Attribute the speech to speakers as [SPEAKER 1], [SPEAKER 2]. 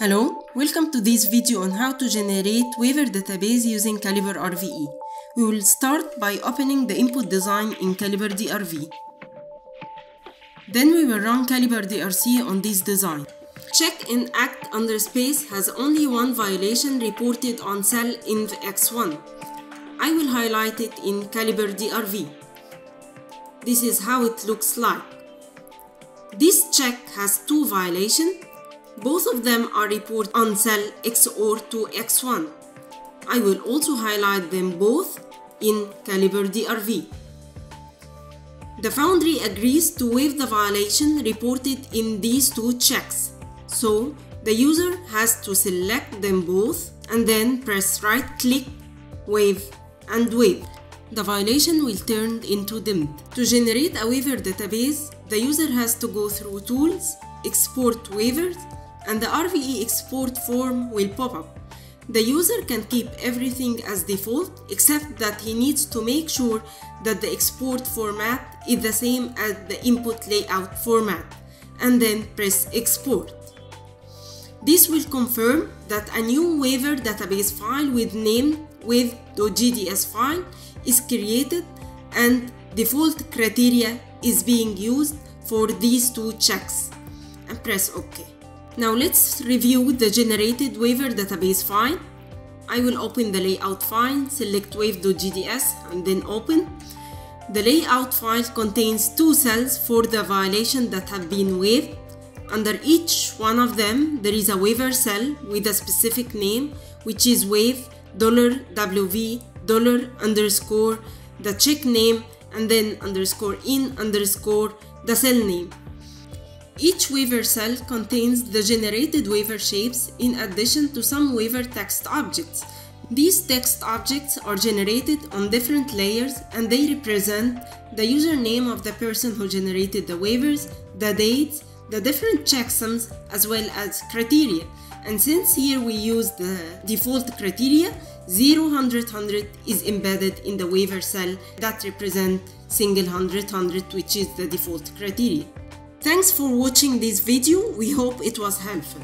[SPEAKER 1] Hello, welcome to this video on how to generate waiver database using Calibre RVE. We will start by opening the input design in Calibre DRV. Then we will run Calibre DRC on this design. Check in act under space has only one violation reported on cell inv x1. I will highlight it in Calibre DRV. This is how it looks like. This check has two violations both of them are reported on cell XOR to X1. I will also highlight them both in Calibre DRV. The Foundry agrees to waive the violation reported in these two checks. So, the user has to select them both and then press right click, waive and waive. The violation will turn into DIMD. To generate a waiver database, the user has to go through Tools, Export Waivers, and the RVE export form will pop up. The user can keep everything as default except that he needs to make sure that the export format is the same as the input layout format and then press export. This will confirm that a new waiver database file with name wave.gds file is created and default criteria is being used for these two checks and press OK. Now let's review the generated waiver database file. I will open the layout file, select wave.gds and then open. The layout file contains two cells for the violation that have been waived. Under each one of them, there is a waiver cell with a specific name, which is wave $WV dollar underscore the check name and then underscore in underscore the cell name. Each waiver cell contains the generated waiver shapes in addition to some waiver text objects. These text objects are generated on different layers and they represent the username of the person who generated the waivers, the dates, the different checksums, as well as criteria. And since here we use the default criteria, 0, 100, 100 is embedded in the waiver cell that represent single 100, 100 which is the default criteria. Thanks for watching this video, we hope it was helpful.